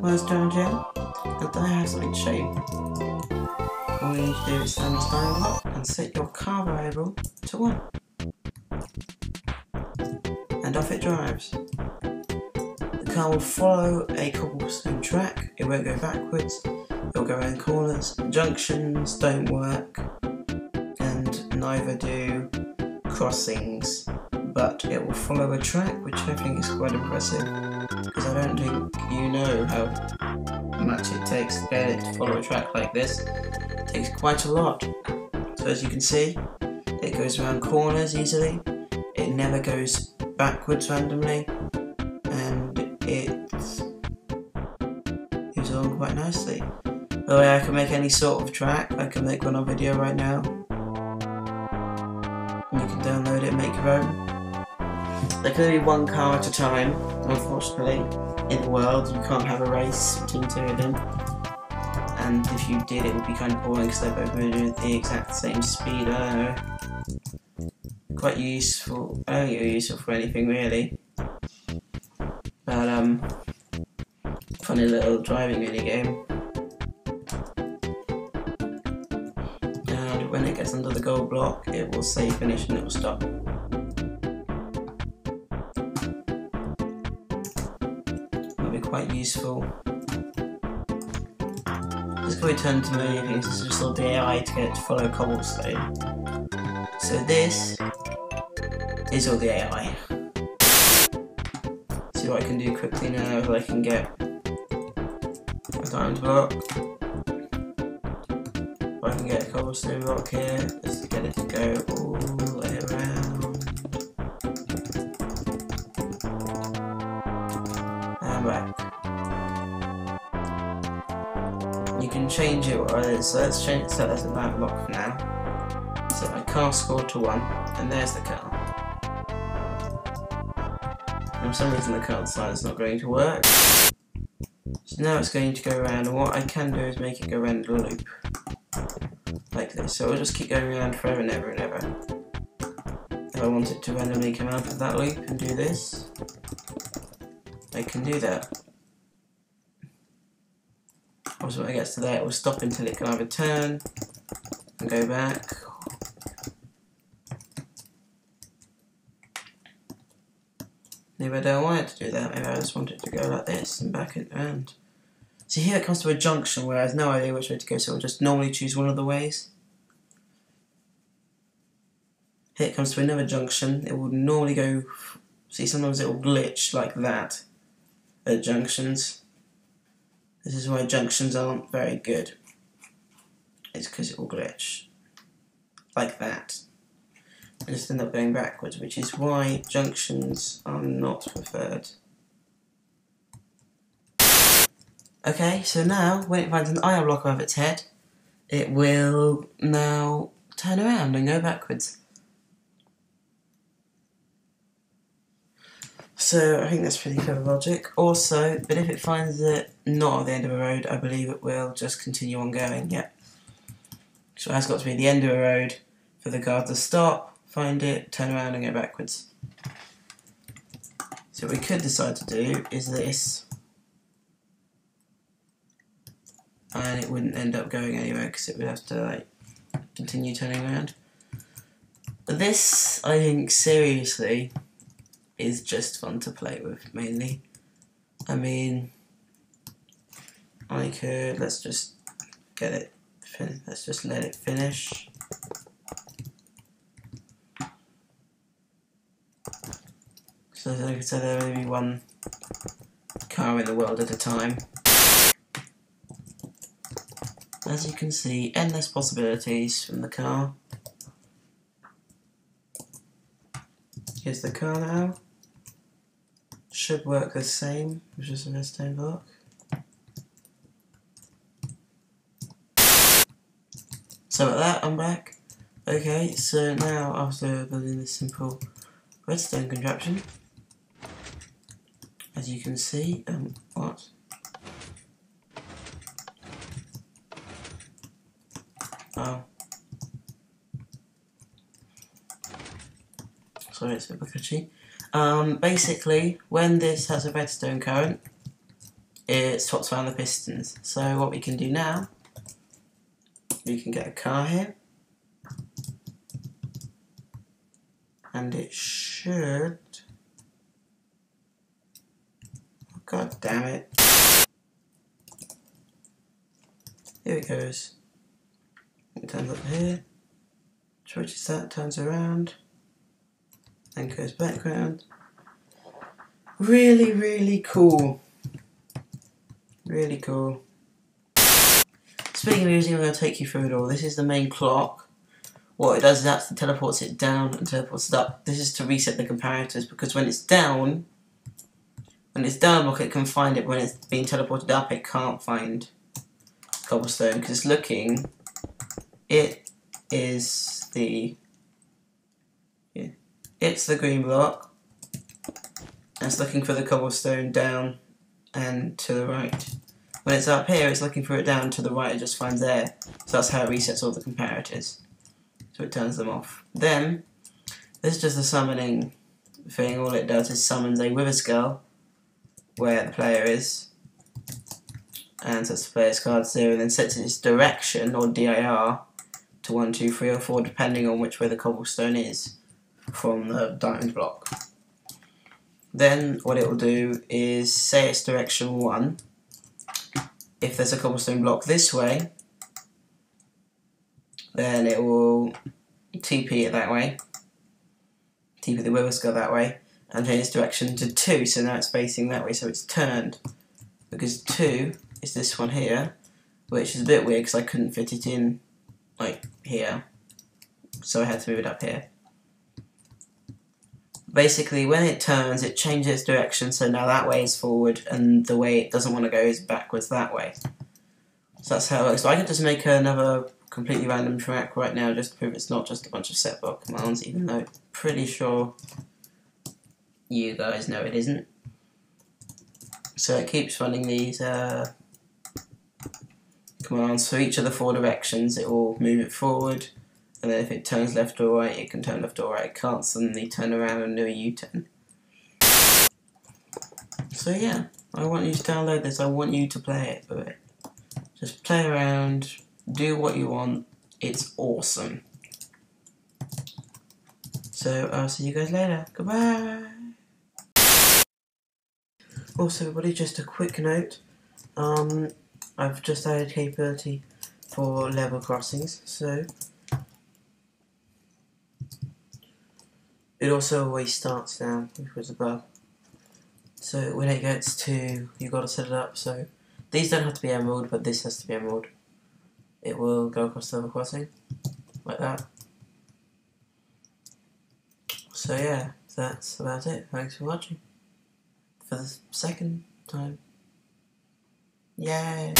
Mine's John Jam, and I have something you. All you need to do is stand the starting block and set your car variable to 1. And off it drives. The car will follow a cobblestone track, it won't go backwards, it'll go around corners, junctions don't work, and neither do crossings, but it will follow a track, which I think is quite impressive because I don't think you know how much it takes to get it to follow a track like this. It takes quite a lot. So as you can see, it goes around corners easily, it never goes backwards randomly, and it moves along quite nicely. The way I can make any sort of track, I can make one on video right now. You can download it make your own. There can only be one car at a time, unfortunately. In the world, you can't have a race between two of them. And if you did, it would be kind of boring because they're both moving at the exact same speed. I. Quite useful. I don't think it's useful for anything really. But, um, funny little driving mini game. And when it gets under the gold block, it will say finish and it will stop. Quite useful. This can be turned to many things, is just all the AI to get to follow cobblestone. So this is all the AI. See what I can do quickly now, if I can get a diamond block. If I can get a cobblestone block here, let's get it to go all the way around. And back. Can change it what it is. So let's change it so that's a diamond block for now. So my car scored to 1, and there's the car. And for some reason the car side is not going to work. So now it's going to go around, and what I can do is make it go around a loop. Like this. So it'll just keep going around forever and ever and ever. If I want it to randomly come out of that loop and do this, I can do that. When it gets to there, it will stop until it can either turn and go back. Maybe I don't want it to do that. Maybe I just want it to go like this and back and around. See, here it comes to a junction where I have no idea which way to go, so I'll just normally choose one of the ways. Here it comes to another junction. It will normally go. See, sometimes it will glitch like that at junctions. This is why junctions aren't very good. It's because it will glitch. Like that. And just end up going backwards, which is why junctions are not preferred. Okay, so now, when it finds an iron block above its head, it will now turn around and go backwards. So I think that's pretty clever logic. Also, but if it finds it not at the end of a road, I believe it will just continue on going, yeah. So it has got to be the end of a road for the guard to stop, find it, turn around and go backwards. So what we could decide to do is this. And it wouldn't end up going anywhere because it would have to like continue turning around. But this, I think, seriously, is just fun to play with mainly. I mean, I could, let's just get it, fin let's just let it finish. So like I there only be one car in the world at a time. As you can see, endless possibilities from the car. Here's the car now should work the same, which is an redstone block. So at that, I'm back. Okay, so now after building this simple redstone contraption, as you can see, um, what? Oh. Sorry, it's a bit glitchy. Um, basically, when this has a redstone current, it swaps around the pistons. So what we can do now, we can get a car here. And it should... God damn it. Here it goes. It turns up here. Switches that, turns around. Goes background. Really, really cool. Really cool. Speaking of music, I'm going to take you through it all. This is the main clock. What it does is actually teleports it down and teleports it up. This is to reset the comparators because when it's down, when it's down block it can find it. When it's being teleported up it can't find cobblestone because it's looking, it is the, it's the green block. And it's looking for the cobblestone down and to the right. When it's up here, it's looking for it down to the right, it just finds there. So that's how it resets all the comparators. So it turns them off. Then, this is just a summoning thing. All it does is summons a Wither Skull where the player is and sets the player's card 0 and then sets its direction or DIR to 1, 2, 3 or 4 depending on which way the cobblestone is from the diamond block. Then what it will do is say its direction 1 if there's a cobblestone block this way, then it will TP it that way, TP the Wither Skull that way, and change its direction to 2, so now it's facing that way, so it's turned. Because 2 is this one here, which is a bit weird because I couldn't fit it in, like, here. So I had to move it up here. Basically, when it turns, it changes direction, so now that way is forward, and the way it doesn't want to go is backwards that way. So that's how it works. So I could just make another completely random track right now just to prove it's not just a bunch of set block commands, even though pretty sure you guys know it isn't. So it keeps running these uh, commands for each of the four directions. It will move it forward, and then if it turns left or right, it can turn left or right. It can't suddenly turn around and do a U-turn. So yeah, I want you to download this. I want you to play it with it. Just play around, do what you want. It's awesome. So I'll see you guys later. Goodbye. Also, everybody, just a quick note. Um, I've just added capability for level crossings, so it also always starts down, which was above. So when it gets to, you've got to set it up. So these don't have to be emerald, but this has to be emerald. It will go across the crossing like that. So yeah, that's about it. Thanks for watching for the second time. Yay!